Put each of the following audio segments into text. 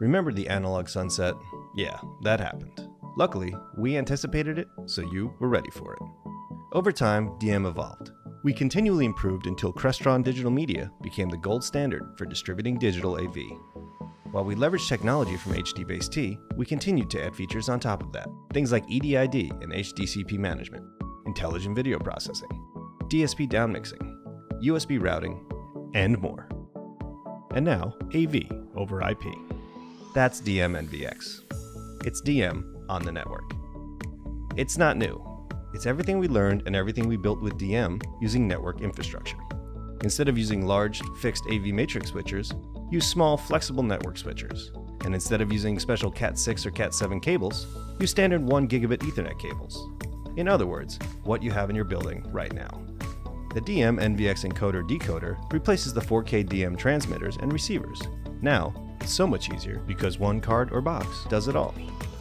Remember the analog sunset? Yeah, that happened. Luckily, we anticipated it, so you were ready for it. Over time, DM evolved. We continually improved until Crestron Digital Media became the gold standard for distributing digital AV. While we leveraged technology from HDBaseT, we continued to add features on top of that. Things like EDID and HDCP management, intelligent video processing, DSP downmixing, USB routing, and more. And now, AV over IP. That's DM NVX. It's DM on the network. It's not new. It's everything we learned and everything we built with DM using network infrastructure. Instead of using large, fixed AV matrix switchers, use small, flexible network switchers. And instead of using special Cat6 or Cat7 cables, use standard 1 gigabit Ethernet cables. In other words, what you have in your building right now. The DM NVX encoder decoder replaces the 4K DM transmitters and receivers. Now, so much easier because one card or box does it all.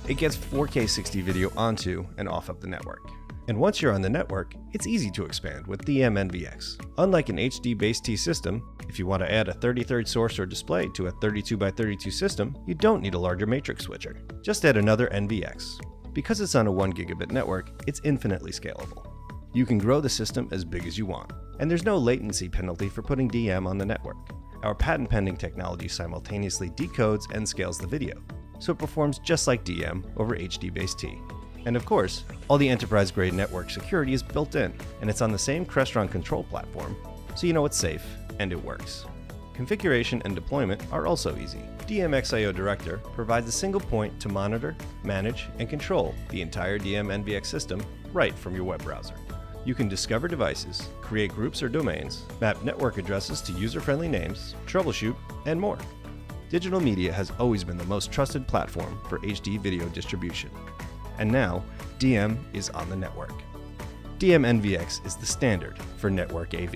It gets 4K 60 video onto and off of the network. And once you're on the network, it's easy to expand with DM NVX. Unlike an HDBaseT system, if you want to add a 33rd source or display to a 32x32 system, you don't need a larger matrix switcher. Just add another NVX. Because it's on a 1 gigabit network, it's infinitely scalable. You can grow the system as big as you want, and there's no latency penalty for putting DM on the network. Our patent pending technology simultaneously decodes and scales the video, so it performs just like DM over HDBaseT. And of course, all the enterprise grade network security is built in, and it's on the same Crestron control platform, so you know it's safe and it works. Configuration and deployment are also easy. DM XiO Director provides a single point to monitor, manage, and control the entire DM NVX system right from your web browser. You can discover devices, create groups or domains, map network addresses to user friendly names, troubleshoot, and more. Digital Media has always been the most trusted platform for HD video distribution. And now, DM is on the network. DM NVX is the standard for network AV.